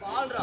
பால்ரா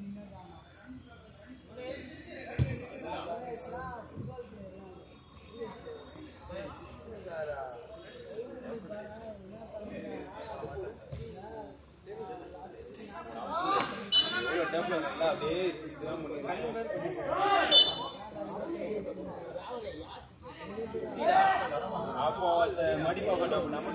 பண்ண நம்ம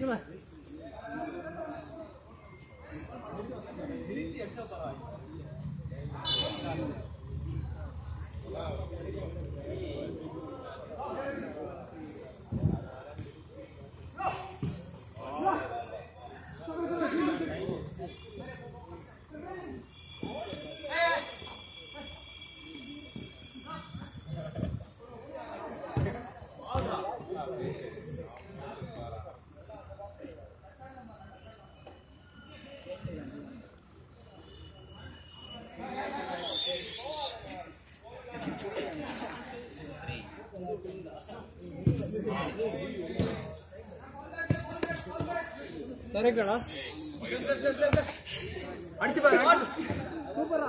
nhưng mà Thank you. ಸರಿ ಕಣ ಅಡಿಸಿ ಬರ ಸೂಪರ್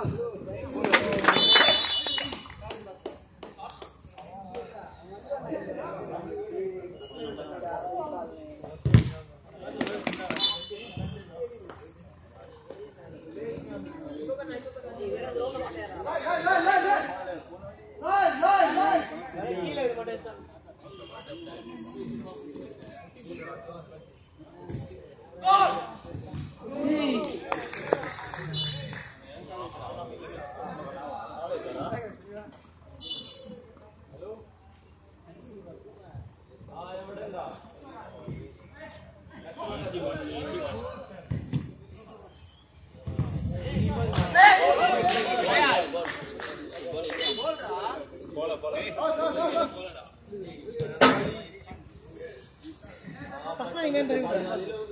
member.